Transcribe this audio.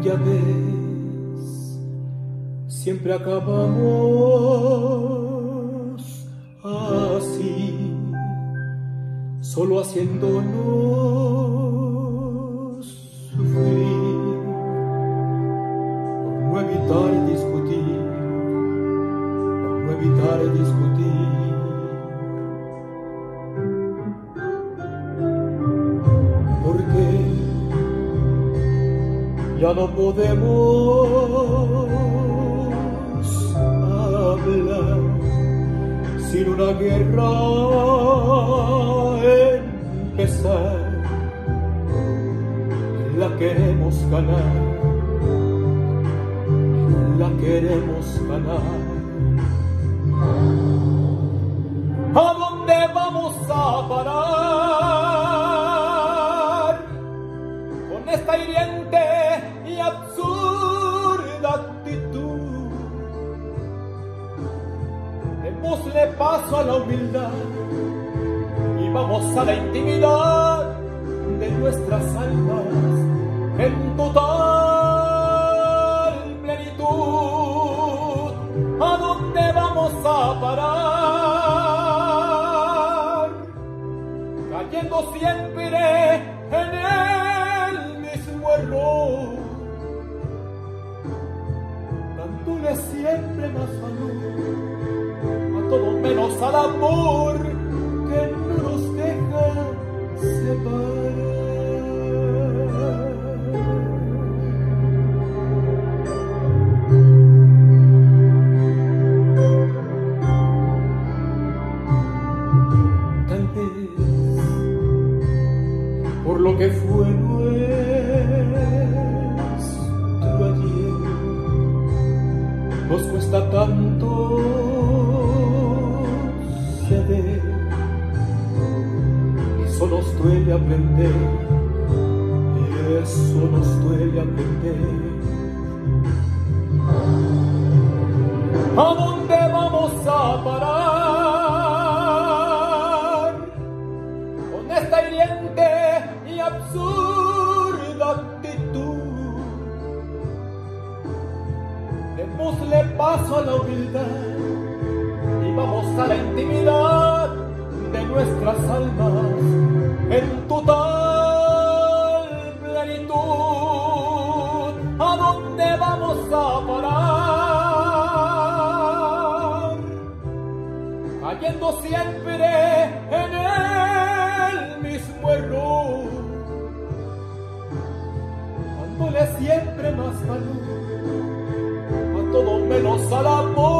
vez siempre acabamos así, solo haciéndonos sufrir por no evitar discutir, por no evitar discutir. Ya no podemos hablar sin una guerra empezar. La queremos ganar, la queremos ganar. ¿A dónde vamos a parar? Con esta hiriente Démosle paso a la humildad y vamos a la intimidad de nuestras almas en total plenitud. ¿A dónde vamos a parar? Cayendo siempre en el mismo error, dándole siempre más valor todo menos al amor que no nos deja separar. Vez por lo que fue nuestro ayer nos cuesta tanto duele aprender, y eso nos duele aprender. ¿A dónde vamos a parar? Con esta hiriente y absurda actitud. Démosle paso a la humildad y vamos a la intimidad de nuestras almas Cayendo siempre en el mismo error, dándole siempre más valor a todo menos al amor